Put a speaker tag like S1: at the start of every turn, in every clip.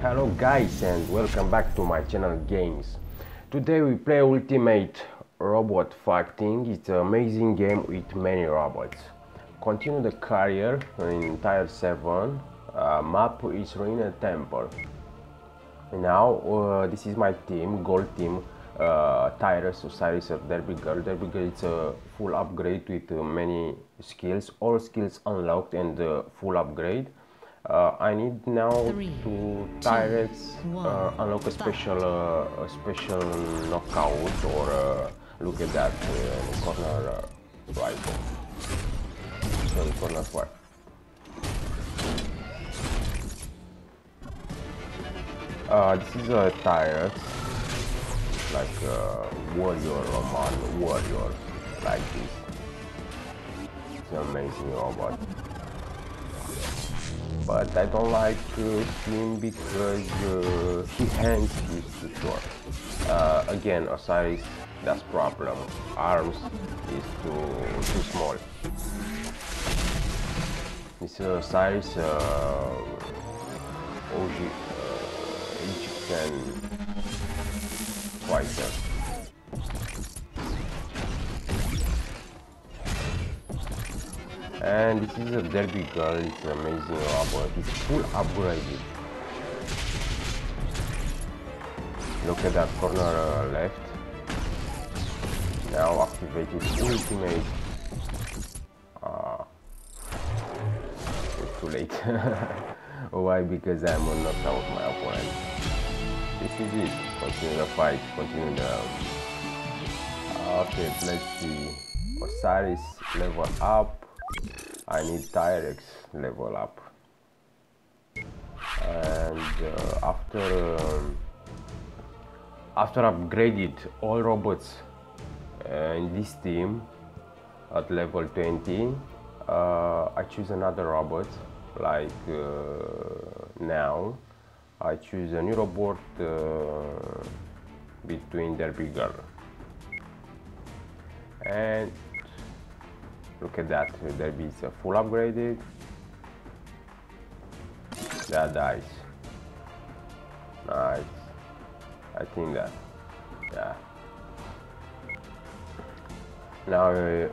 S1: Hello guys and welcome back to my channel games. Today we play Ultimate Robot Fighting. It's an amazing game with many robots. Continue the career in Tier 7. Uh, map is Ruina Temple. Now uh, this is my team, gold team. Uh, Thraex, Osiris, Derby Girl. Derby Girl is a full upgrade with uh, many skills, all skills unlocked and uh, full upgrade. Uh, I need now
S2: Three,
S1: to
S2: one,
S1: uh, unlock a special uh, a special knockout or uh, look at that uh, corner uh, right. Sorry, corner. Uh, this is a Thraex like uh, warrior Roman warrior like this. It's an amazing robot. But I don't like him because uh, his hands is too short. Uh, again, Osiris, that's problem. Arms is too too small. Uh, Osiris OG Egyptian fighter. And this is a derby girl, it's an amazing robot, it's full upgraded. Look at that corner uh, left. Now activated ultimate. Ah, it's too late. Why? Because I'm on knocked out my opponent. This is it. Continue the fight. Continue the. Okay, let's see. Osiris level up. I need Thraex level up. And uh, after um, after upgraded all robots uh, in this team at level 20, uh, I choose another robot like uh, now. I choose a new robot uh, between Derby bigger and look at that Derby is uh, full upgraded. That dies. Nice. I think that yeah. Now uh,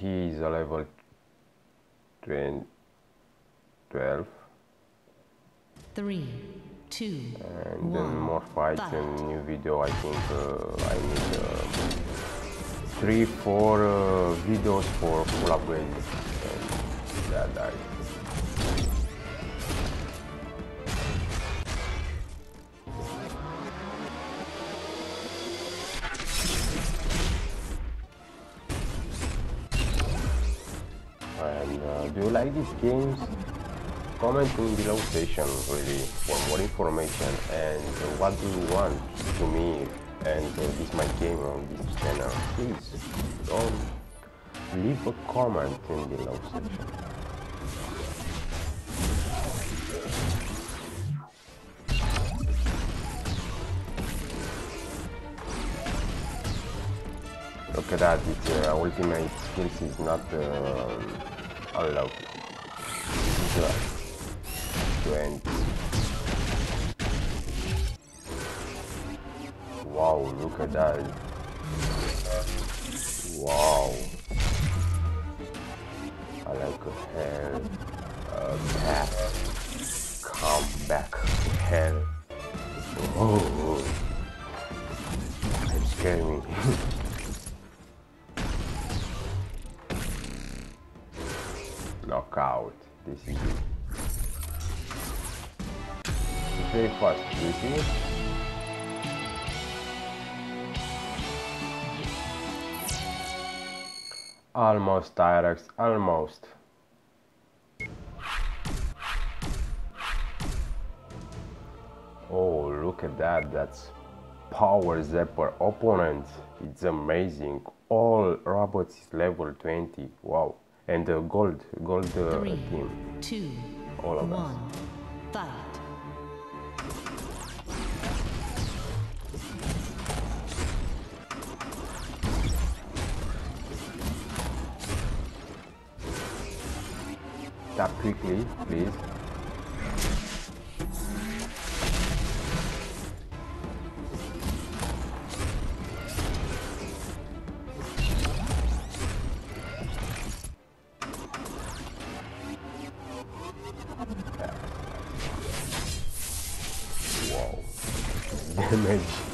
S1: he is a level 20, 12
S2: Three, two,
S1: and then more fights
S2: fight.
S1: and new video I think uh, I need uh, three four uh, videos for full upgrade and that died and uh, do you like these games? Comment in below section really for more information. And what do you want to me and uh, this my game on this channel please don't leave a comment in below section. Look at that it's uh, ultimate skills is not uh, unlocked this is uh, 20 Wow, look at that. Wow. I like a hell. Uh, back. Come back. Hell. Oh. I'm scaring me. Knockout. This is it. Very fast. Do you see it? Almost Thraex, almost. Oh, look at that, that's Power zapper opponent. It's amazing. All robots is level 20. Wow. And the gold, gold uh,
S2: Three,
S1: team.
S2: two,
S1: All of us.
S2: one.
S1: That quickly, please. Wow. Damage.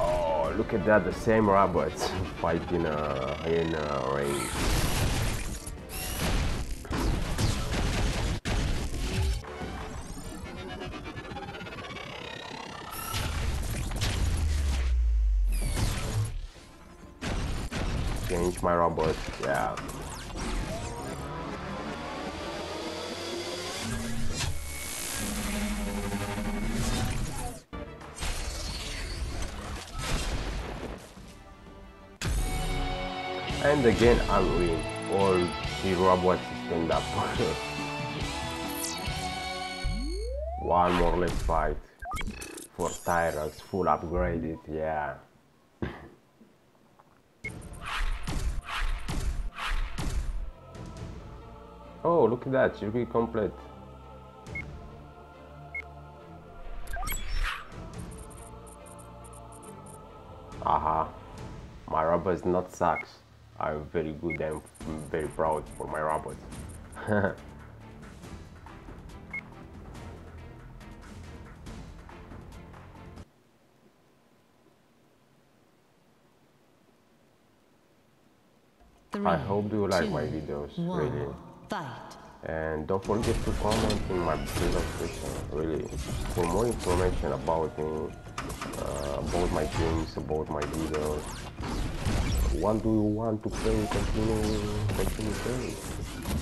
S1: Oh, look at that, the same robots fighting uh, in uh, rain. Change my robot, yeah. And again, win. All the robots stand up. One more left fight for Thraex, full upgraded, yeah. oh, look at that, circuit complete. Aha, my robot is not sucks. I'm very good and very proud for my robot.
S2: Three,
S1: I hope you like
S2: two,
S1: my videos,
S2: one.
S1: really.
S2: Fight.
S1: And don't forget to comment in my section, really, for more information about me, uh, about my games, about my videos. What do you want to play? Continue, continue playing.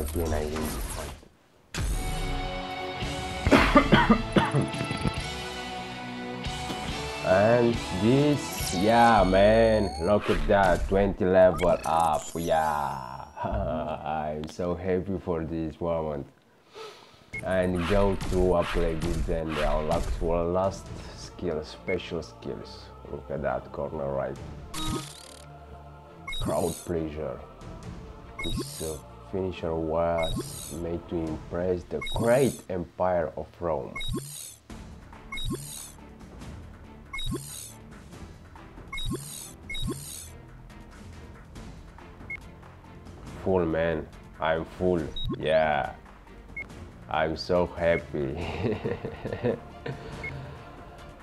S1: I and this, yeah, man, look at that, 20 level up, yeah. I'm so happy for this moment. And go to upgrade it and unlock one last skill, special skills. Look at that corner right. Crowd pleaser. This uh, finisher was made to impress the great empire of Rome. Full man, I'm full, yeah. I'm so happy.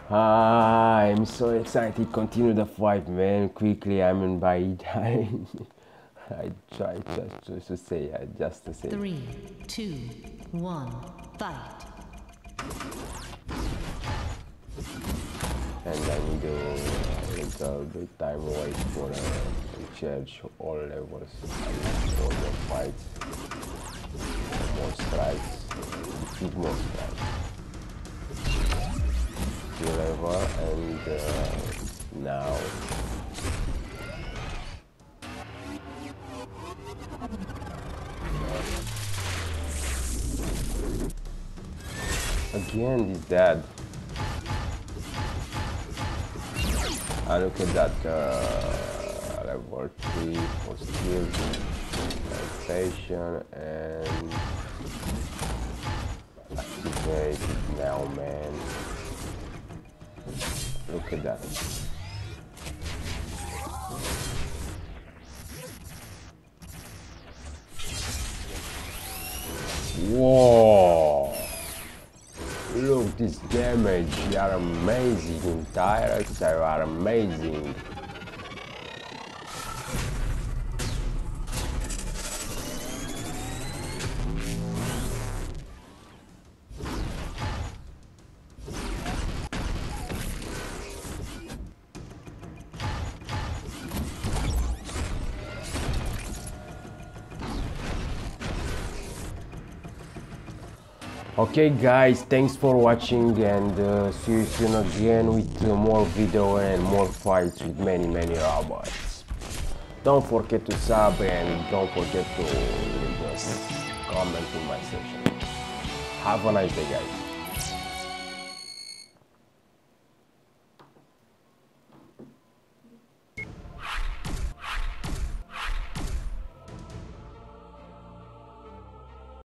S1: Ah, I'm so excited. Continue the fight, man. Quickly, I'm in by time. I try just to, to say, uh, just to say.
S2: Three, two, one. Fight.
S1: And I need a little bit time wait for uh, charge all levels. I for the fights, Again, he's dead. I look at that uh, level 3 for skills, meditation, and activate now, man. Look at that. Whoa! This damage. You are amazing in tires. You are amazing. Okay guys thanks for watching and uh, see you soon again with uh, more video and more fights with many many robots. Don't forget to sub and don't forget to comment in my section. Have a nice day guys